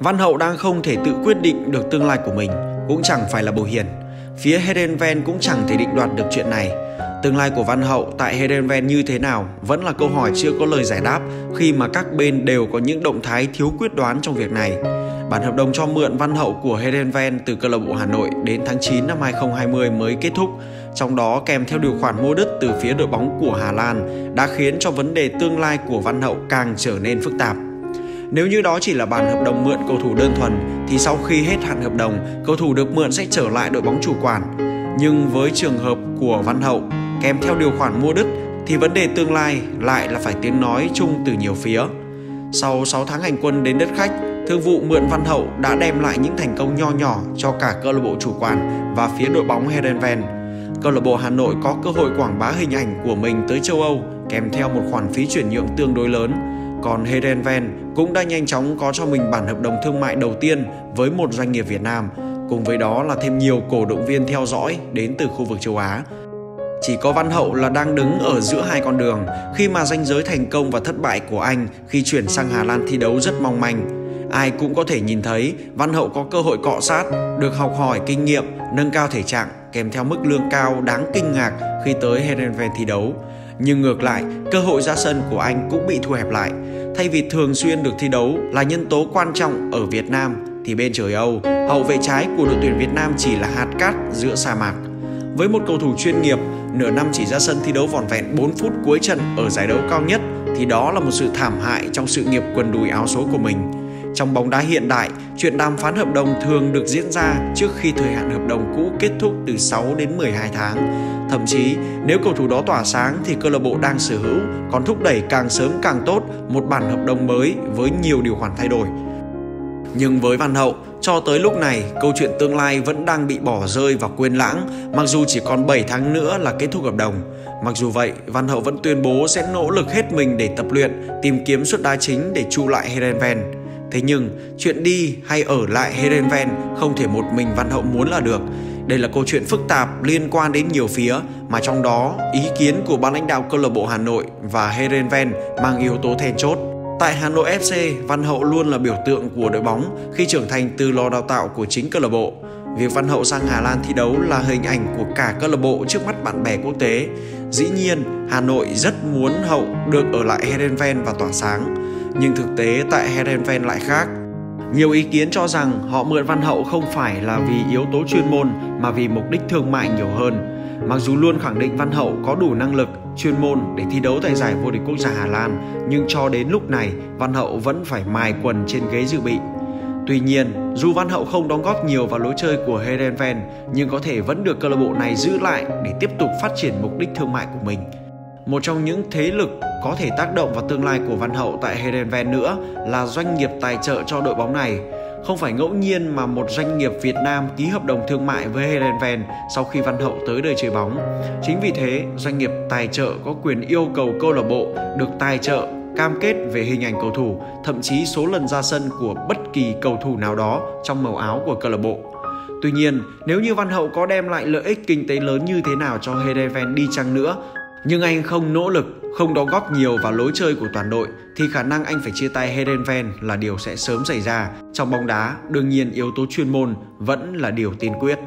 Văn Hậu đang không thể tự quyết định được tương lai của mình, cũng chẳng phải là bầu Hiền. Phía Herenven cũng chẳng thể định đoạt được chuyện này. Tương lai của Văn Hậu tại Herenven như thế nào vẫn là câu hỏi chưa có lời giải đáp khi mà các bên đều có những động thái thiếu quyết đoán trong việc này. Bản hợp đồng cho mượn Văn Hậu của Herenven từ câu lạc bộ Hà Nội đến tháng 9 năm 2020 mới kết thúc, trong đó kèm theo điều khoản mua đứt từ phía đội bóng của Hà Lan đã khiến cho vấn đề tương lai của Văn Hậu càng trở nên phức tạp. Nếu như đó chỉ là bản hợp đồng mượn cầu thủ đơn thuần thì sau khi hết hạn hợp đồng, cầu thủ được mượn sẽ trở lại đội bóng chủ quản. Nhưng với trường hợp của Văn Hậu kèm theo điều khoản mua đứt thì vấn đề tương lai lại là phải tiếng nói chung từ nhiều phía. Sau 6 tháng hành quân đến đất khách, thương vụ mượn Văn Hậu đã đem lại những thành công nho nhỏ cho cả câu lạc bộ chủ quản và phía đội bóng Herenven. Câu lạc bộ Hà Nội có cơ hội quảng bá hình ảnh của mình tới châu Âu kèm theo một khoản phí chuyển nhượng tương đối lớn. Còn Herenven cũng đã nhanh chóng có cho mình bản hợp đồng thương mại đầu tiên với một doanh nghiệp Việt Nam, cùng với đó là thêm nhiều cổ động viên theo dõi đến từ khu vực châu Á. Chỉ có Văn Hậu là đang đứng ở giữa hai con đường khi mà danh giới thành công và thất bại của anh khi chuyển sang Hà Lan thi đấu rất mong manh. Ai cũng có thể nhìn thấy Văn Hậu có cơ hội cọ sát, được học hỏi kinh nghiệm, nâng cao thể trạng kèm theo mức lương cao đáng kinh ngạc khi tới Herenven thi đấu. Nhưng ngược lại, cơ hội ra sân của anh cũng bị thu hẹp lại. Thay vì thường xuyên được thi đấu là nhân tố quan trọng ở Việt Nam thì bên trời Âu, hậu vệ trái của đội tuyển Việt Nam chỉ là hạt cát giữa sa mạc. Với một cầu thủ chuyên nghiệp, nửa năm chỉ ra sân thi đấu vỏn vẹn 4 phút cuối trận ở giải đấu cao nhất thì đó là một sự thảm hại trong sự nghiệp quần đùi áo số của mình. Trong bóng đá hiện đại, chuyện đàm phán hợp đồng thường được diễn ra trước khi thời hạn hợp đồng cũ kết thúc từ 6 đến 12 tháng. Thậm chí, nếu cầu thủ đó tỏa sáng thì câu lạc bộ đang sở hữu còn thúc đẩy càng sớm càng tốt một bản hợp đồng mới với nhiều điều khoản thay đổi. Nhưng với Văn Hậu, cho tới lúc này, câu chuyện tương lai vẫn đang bị bỏ rơi và quên lãng, mặc dù chỉ còn 7 tháng nữa là kết thúc hợp đồng. Mặc dù vậy, Văn Hậu vẫn tuyên bố sẽ nỗ lực hết mình để tập luyện, tìm kiếm suất đá chính để trụ lại Herenven. Thế nhưng, chuyện đi hay ở lại Herenven không thể một mình Văn Hậu muốn là được. Đây là câu chuyện phức tạp liên quan đến nhiều phía mà trong đó ý kiến của ban lãnh đạo câu lạc bộ Hà Nội và Herenven mang yếu tố then chốt. Tại Hà Nội FC, Văn Hậu luôn là biểu tượng của đội bóng khi trưởng thành từ lò đào tạo của chính câu lạc bộ. Việc Văn Hậu sang Hà Lan thi đấu là hình ảnh của cả câu lạc bộ trước mắt bạn bè quốc tế. Dĩ nhiên, Hà Nội rất muốn Hậu được ở lại Herenven và tỏa sáng. Nhưng thực tế tại Herenven lại khác. Nhiều ý kiến cho rằng họ mượn Văn Hậu không phải là vì yếu tố chuyên môn mà vì mục đích thương mại nhiều hơn. Mặc dù luôn khẳng định Văn Hậu có đủ năng lực, chuyên môn để thi đấu tại giải vô địch quốc gia Hà Lan, nhưng cho đến lúc này Văn Hậu vẫn phải mài quần trên ghế dự bị. Tuy nhiên, dù Văn Hậu không đóng góp nhiều vào lối chơi của Herenven, nhưng có thể vẫn được câu lạc bộ này giữ lại để tiếp tục phát triển mục đích thương mại của mình. Một trong những thế lực có thể tác động vào tương lai của Văn Hậu tại Herenven nữa là doanh nghiệp tài trợ cho đội bóng này. Không phải ngẫu nhiên mà một doanh nghiệp Việt Nam ký hợp đồng thương mại với Herenven sau khi Văn Hậu tới đời chơi bóng. Chính vì thế, doanh nghiệp tài trợ có quyền yêu cầu câu lạc bộ được tài trợ cam kết về hình ảnh cầu thủ, thậm chí số lần ra sân của bất kỳ cầu thủ nào đó trong màu áo của câu lạc bộ. Tuy nhiên, nếu như Văn Hậu có đem lại lợi ích kinh tế lớn như thế nào cho Herenven đi chăng nữa, nhưng anh không nỗ lực, không đóng góp nhiều vào lối chơi của toàn đội thì khả năng anh phải chia tay Herenven là điều sẽ sớm xảy ra. Trong bóng đá, đương nhiên yếu tố chuyên môn vẫn là điều tiên quyết.